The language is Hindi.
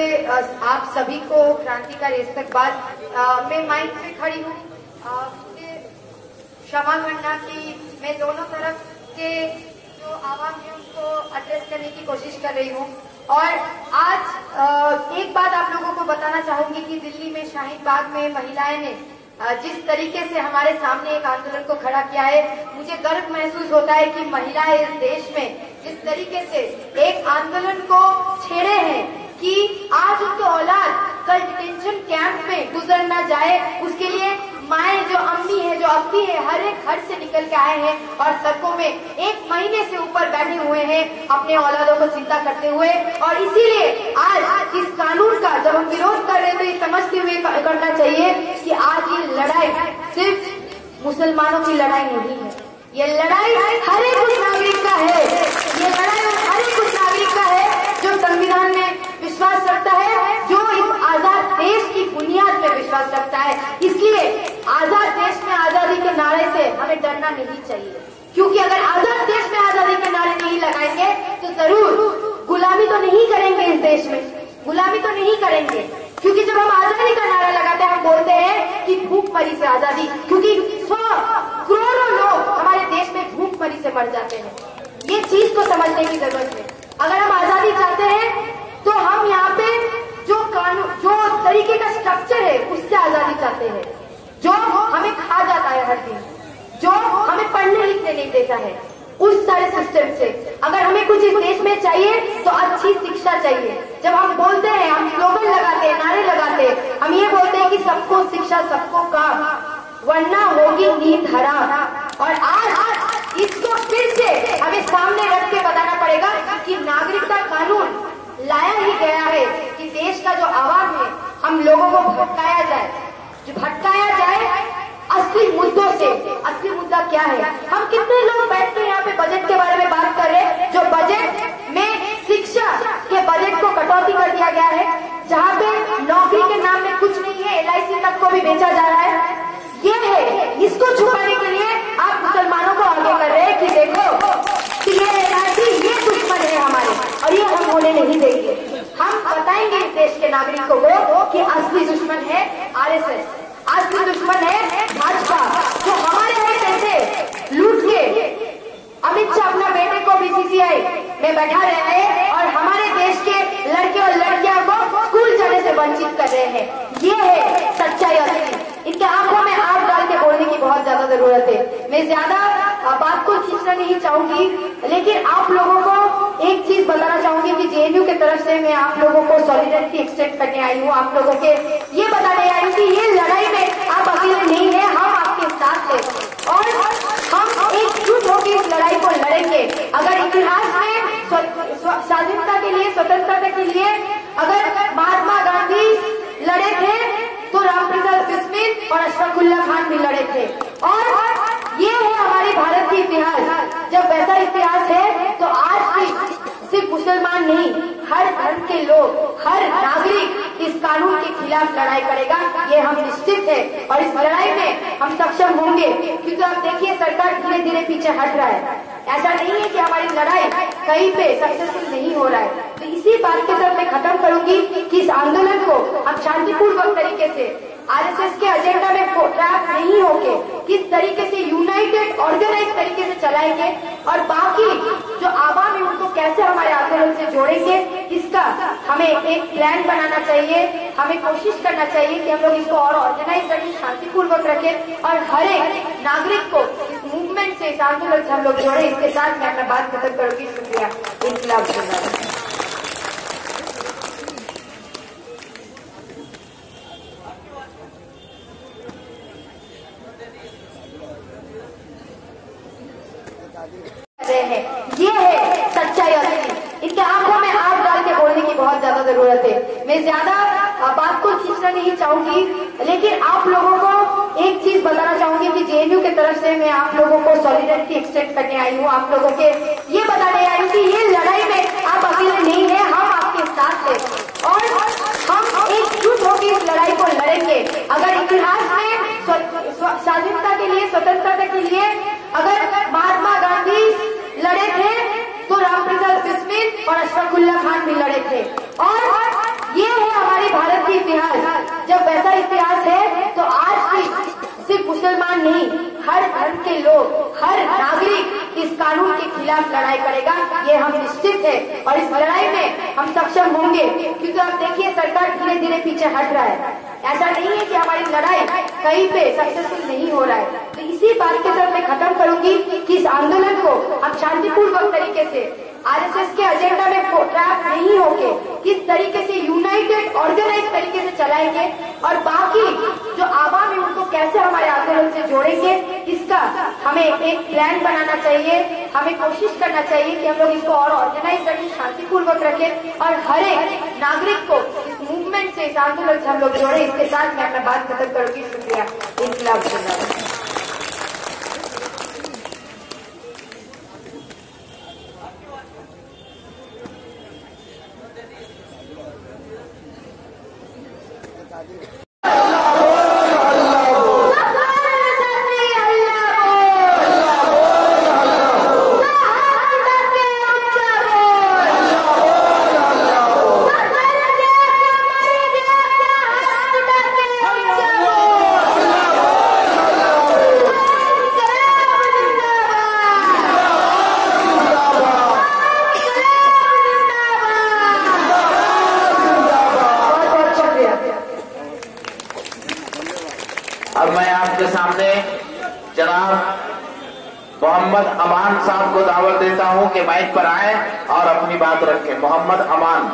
आप सभी को क्रांति का रेस तक बाद अ, मैं माइक पे खड़ी हूँ। क्षमा करना कि मैं दोनों तरफ़ के जो आवाम है उनको एड्रेस करने की कोशिश कर रही हूँ। और आज एक बात आप लोगों को बताना चाहूँगी कि दिल्ली में शाहीन बाग में महिलाएँ ने जिस तरीके से हमारे सामने एक आंदोलन को खड़ा किया है मुझे गर्व महसूस होता है कि महिलाएँ इस देश में जिस तरीके से एक आंदोलन को छेड़े हैं कि आज उनके औलाद कल डिटेंशन कैंप में गुजर न जाए। उसके लिए माए जो अम्मी है, जो अब्बी है, हर एक घर से निकल के आए हैं और सड़कों में एक महीने से ऊपर बैठे हुए हैं अपने औलादों को चिंता करते हुए। और इसीलिए आज इस कानून का जब हम विरोध कर रहे हैं तो ये समझते हुए करना चाहिए कि आज ये लड़ाई सिर्फ़ मुसलमानों की लड़ाई नहीं है। ये लड़ाई हर एक नागरिक का है। ये लड़ाई हर एक नागरिक का है जो संविधान विश्वास रखता है, जो इस आज़ाद देश की बुनियाद में विश्वास रखता है। इसलिए आज़ाद देश में आज़ादी के नारे से हमें डरना नहीं चाहिए। क्योंकि अगर आज़ाद देश में आज़ादी के नारे नहीं लगाएँगे तो ज़रूर गुलामी तो नहीं करेंगे इस देश में। गुलामी तो नहीं करेंगे। क्योंकि जब हम आज़ादी का नारा लगाते हैं, हम बोलते हैं कि भूख मरी से आज़ादी। क्योंकि सौ करोड़ों लोग हमारे देश में भूखमरी से मर जाते हैं। ये चीज़ को समझने की ज़रूरत है। अगर हम आज़ादी चाहते हैं तो हम यहाँ पे जो कानून जो तरीके का स्ट्रक्चर है, उससे आज़ादी चाहते हैं। जो हमें खा जाता है हर दिन, जो हमें पढ़ने लिखने नहीं देता है, उस सारे सिस्टम से। अगर हमें कुछ इस देश में चाहिए तो अच्छी शिक्षा चाहिए। जब हम बोलते हैं, हम स्लोगन लगाते हैं, नारे लगाते हैं, हम ये बोलते हैं कि सबको शिक्षा, सबको काम, वरना होगी नींद हराम। और आज इसको फिर से हमें सामने रख के बताना पड़ेगा कि नागरिकता कानून लाया ही गया है कि देश का जो आवाज़ है हम लोगों को भटकाया जाए जो भटकाया जाए असली मुद्दों से क्या है? हम कितने लोग बैठ के यहाँ पे बजट के बारे में बात कर रहे हैं, जो बजट में शिक्षा के बजट को कटौती कर दिया गया है, जहाँ पे नौकरी के नाम में कुछ नहीं है एलआईसी तक को भी बेचा जा रहा है। ये है, इसको छुपाने के लिए आप मुसलमानों को आगे कर रहे हैं कि देखो कि ये एल ये दुश्मन है हमारे, और ये हम होने नहीं देंगे। हम बताएँगे इस देश के नागरिकों को कि असली दुश्मन है आरएसएस असली दुश्मन है भाजपा जो हमारे यहाँ पैसे लूट के अमित शाह अपना बेटे को बीसीसीआई में बैठा रहे हैं और हमारे देश के लड़के और लड़कियाँ को स्कूल जाने से वंचित कर रहे हैं ये है सच्चाई असली इनके आँखों में आग डाल के बोलने की बहुत ज़्यादा ज़रूरत है। मैं ज़्यादा बात को खींचना नहीं चाहूँगी, लेकिन आप लोगों को एक चीज़ बताना चाहूँगी कि जेएनयू के तरफ़ से मैं आप लोगों को सॉलिडरिटी एक्सटेंड करने आई हूँ, आप लोगों के। ये बताने आई हूँ कि ये लड़ाई में आप अकेले नहीं है, हम आपके साथ हैं। और हम एकजुट होकर इस लड़ाई को लड़ेंगे। अगर इतिहास में स्व- स्व- स्वाधीनता के लिए, स्वतंत्रता के लिए अगर महात्मा गांधी लड़े थे तो रामप्रसाद बिस्मिल और अशफाकुल्ला खान भी लड़े थे। और ये है हमारे भारत की इतिहास। जब वैसा इतिहास है तो आज भी सिर्फ़ मुसलमान नहीं, हर धर्म के लोग, हर नागरिक इस कानून के खिलाफ लड़ाई करेगा, ये हम निश्चित है। और इस लड़ाई में हम सक्षम होंगे, क्योंकि आप देखिए, सरकार धीरे धीरे पीछे हट रहा है। ऐसा नहीं है कि हमारी लड़ाई कहीं पे सक्सेसफुल नहीं हो रहा है। तो इसी बात के साथ मैं खत्म करूँगी कि इस आंदोलन को हम शांतिपूर्वक तरीके से आरएसएस के एजेंडा में ट्रैप नहीं होके किस तरीके से यूनाइटेड ऑर्गेनाइज तरीके से चलाएँगे और बाकी जो आवाम है उनको कैसे हमारे आंदोलन से जोड़ेंगे, इसका हमें एक प्लान बनाना चाहिए। हमें कोशिश करना चाहिए कि हम लोग इसको और ऑर्गेनाइज रखें, शांतिपूर्वक रखें और हर एक नागरिक को मूवमेंट से इस आंदोलन से हम लोग जोड़े। इसके साथ मैं अपना बात खत्म करूँगी। शुक्रिया। इनकलाब हैं। ये है सच्चाई असली इनके आँखों में आग डाल के बोलने की बहुत ज़्यादा ज़रूरत है। मैं ज़्यादा बात को खींचना नहीं चाहूँगी, लेकिन आप लोगों को एक चीज़ बताना चाहूँगी कि जेएनयू के तरफ़ से मैं आप लोगों को सॉलिडरिटी एक्सटेंड करने आई हूँ। आप लोगों के ये बताने आई हूँ कि ये लड़ाई में आप अकेले नहीं है, हम आपके साथ हैं। और हम एकजुट होकर इस लड़ाई को लड़ेंगे। अगर इतिहास में स्वाधीनता के लिए, स्वतंत्रता के लिए अगर महात्मा गांधी लड़े थे तो राम प्रसाद बिस्मिल और अशफाकुल्ला खान भी लड़े थे। और ये है हमारे भारत की इतिहास। जब वैसा इतिहास है मुसलमान नहीं, हर धर्म के लोग, हर नागरिक इस कानून के खिलाफ लड़ाई करेगा, ये हम निश्चित है। और इस लड़ाई में हम सक्षम होंगे, क्योंकि आप देखिए, सरकार धीरे धीरे पीछे हट रहा है। ऐसा नहीं है कि हमारी लड़ाई कहीं पे सक्सेसफुल नहीं हो रहा है। तो इसी बात के साथ मैं खत्म करूँगी कि इस आंदोलन को हम शांतिपूर्वक तरीके से, आरएसएस के एजेंडा में ट्रैप नहीं होके, किस तरीके से यूनाइटेड ऑर्गेनाइज तरीके से चलाएँगे, और बाकी जो आवाम है उनको कैसे हमारे आंदोलन से जोड़ेंगे इसका हमें एक प्लान बनाना चाहिए, हमें कोशिश करना चाहिए कि हम लोग इसको और ऑर्गेनाइज रखें, शांतिपूर्वक रखें और हर एक नागरिक को इस मूवमेंट से इस आंदोलन से हम लोग जोड़े। इसके साथ मैं अपना बात खत्म करूँगी। शुक्रिया। जिंदाबाद बहुत बहुत शुक्रिया अब मैं आपके सामने जनाब मोहम्मद अमान साहब को दावत देता हूँ कि माइक पर आए और अपनी बात रखें। मोहम्मद अमान।